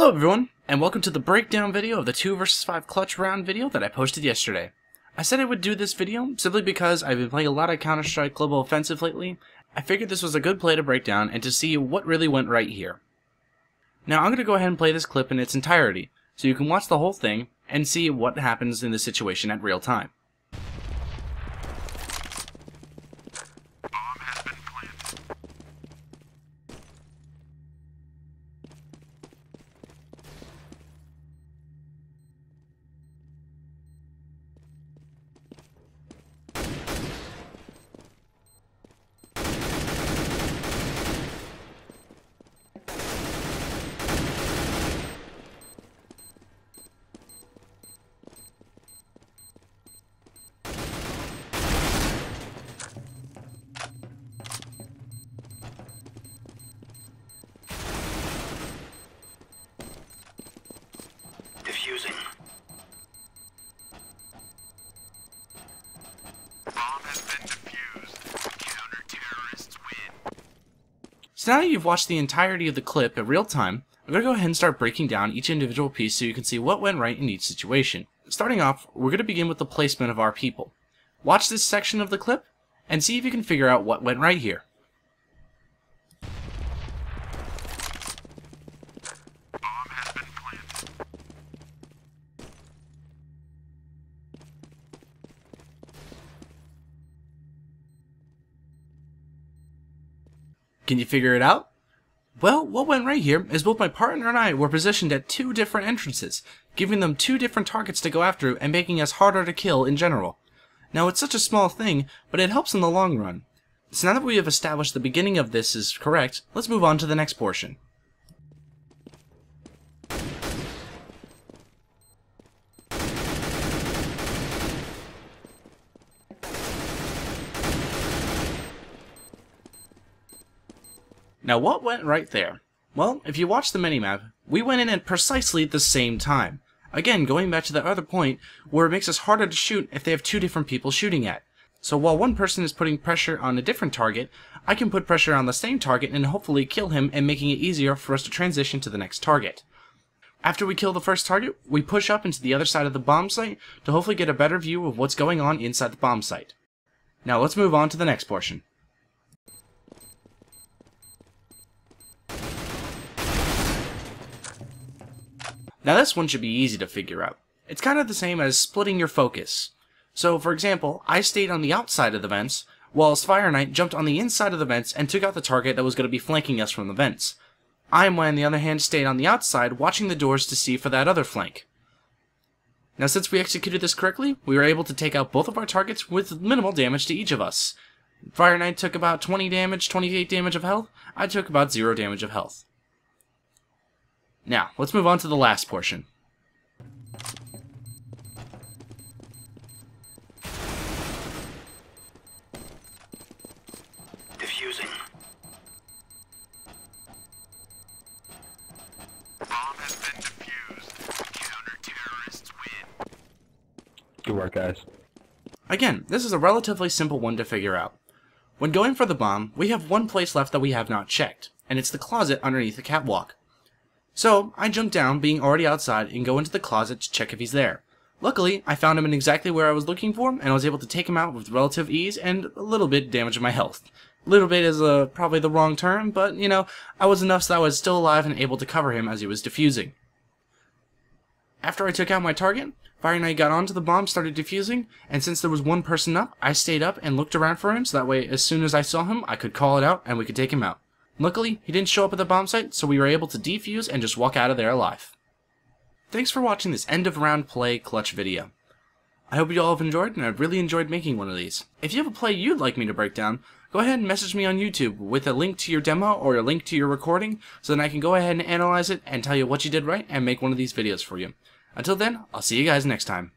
Hello everyone, and welcome to the breakdown video of the 2 vs 5 clutch round video that I posted yesterday. I said I would do this video simply because I've been playing a lot of Counter-Strike Global Offensive lately. I figured this was a good play to break down and to see what really went right here. Now I'm going to go ahead and play this clip in its entirety, so you can watch the whole thing and see what happens in the situation at real time. Defusing. Bomb has been defused. Counter-terrorists win. So now that you've watched the entirety of the clip in real time, I'm going to go ahead and start breaking down each individual piece so you can see what went right in each situation. Starting off, we're going to begin with the placement of our people. Watch this section of the clip, and see if you can figure out what went right here. Can you figure it out? Well, what went right here is both my partner and I were positioned at two different entrances, giving them two different targets to go after and making us harder to kill in general. Now, it's such a small thing, but it helps in the long run. So now that we have established the beginning of this is correct, let's move on to the next portion. Now what went right there? Well, if you watch the minimap, we went in at precisely the same time. Again, going back to that other point, where it makes us harder to shoot if they have two different people shooting at. So while one person is putting pressure on a different target, I can put pressure on the same target and hopefully kill him and making it easier for us to transition to the next target. After we kill the first target, we push up into the other side of the bomb site to hopefully get a better view of what's going on inside the bomb site. Now let's move on to the next portion. Now this one should be easy to figure out. It's kind of the same as splitting your focus. So for example, I stayed on the outside of the vents, whilst Fire Knight jumped on the inside of the vents and took out the target that was going to be flanking us from the vents. I, on the other hand, stayed on the outside watching the doors to see for that other flank. Now since we executed this correctly, we were able to take out both of our targets with minimal damage to each of us. Fire Knight took about 20 damage, 28 damage of health, I took about 0 damage of health. Now, let's move on to the last portion. Defusing. Bomb has been defused. Counter-terrorists win. Good work, guys. Again, this is a relatively simple one to figure out. When going for the bomb, we have one place left that we have not checked, and it's the closet underneath the catwalk. So, I jump down, being already outside, and go into the closet to check if he's there. Luckily, I found him in exactly where I was looking for, and I was able to take him out with relative ease and a little bit damage to my health. Little bit is uh, probably the wrong term, but, you know, I was enough so that I was still alive and able to cover him as he was defusing. After I took out my target, Fire Knight got onto the bomb, started defusing, and since there was one person up, I stayed up and looked around for him so that way as soon as I saw him, I could call it out and we could take him out. Luckily, he didn't show up at the bomb site, so we were able to defuse and just walk out of there alive. Thanks for watching this end of round play clutch video. I hope you all have enjoyed, and I've really enjoyed making one of these. If you have a play you'd like me to break down, go ahead and message me on YouTube with a link to your demo or a link to your recording so then I can go ahead and analyze it and tell you what you did right and make one of these videos for you. Until then, I'll see you guys next time.